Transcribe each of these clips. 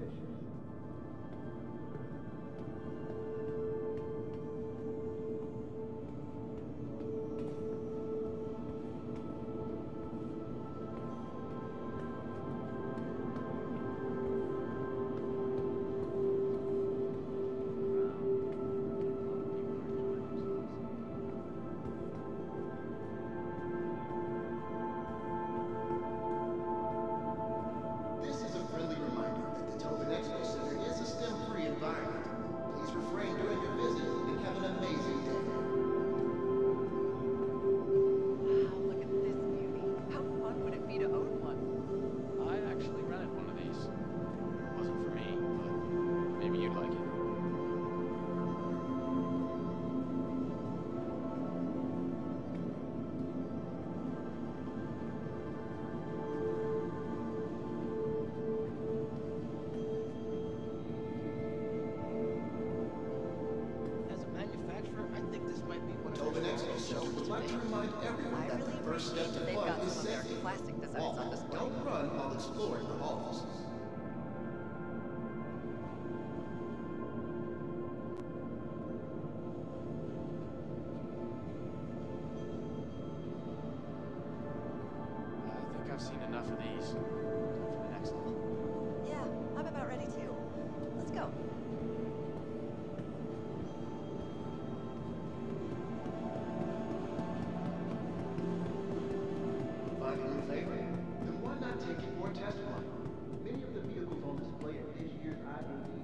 ambitious. out some of their classic designs on display. Don't run while exploring the halls. I think I've seen enough of these. Yeah, I'm about ready too. Let's go. I Amen.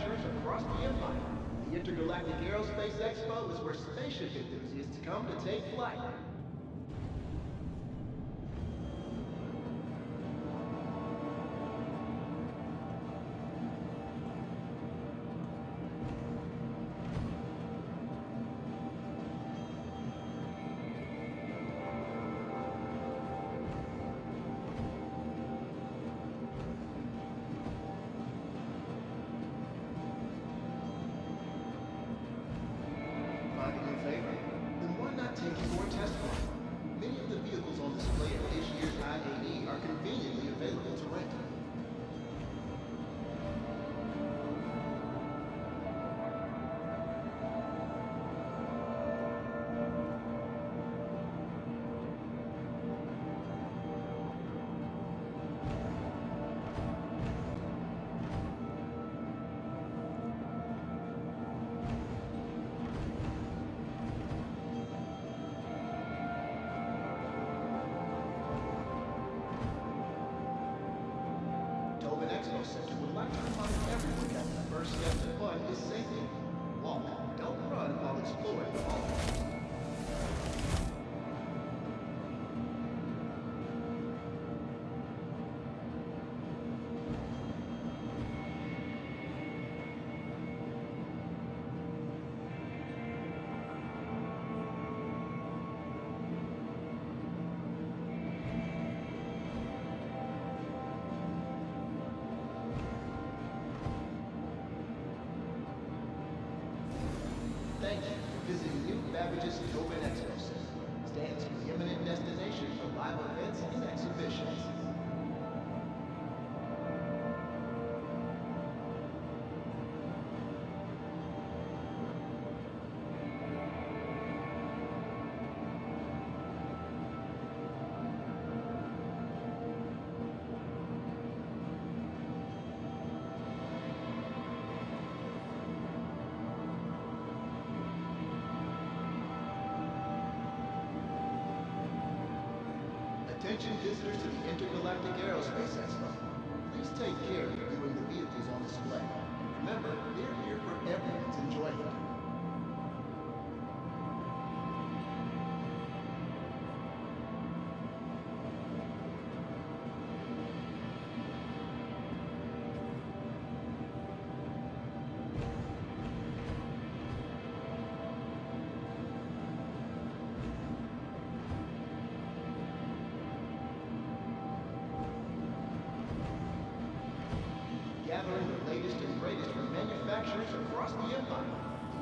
Manufacturers across the empire. The Intergalactic Aerospace Expo is where spaceship enthusiasts come to take flight. Center would like to remind everyone that the first step to fun is safety. Walk, don't run while exploring the hall. Babbage's Tobin Expo Center. Stands for the eminent destination for live events and exhibitions. Attention visitors to the Intergalactic Aerospace Expo. Please take care of viewing the vehicles on display. Remember, they're here for everyone's enjoyment. Gathering the latest and greatest from manufacturers across the empire.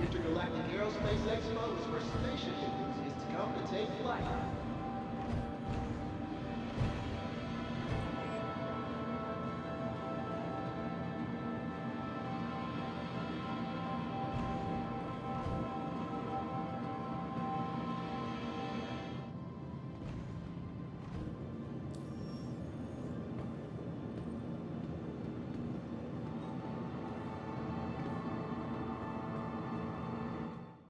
Intergalactic Aerospace Expo is where spaceship enthusiasts come to take flight.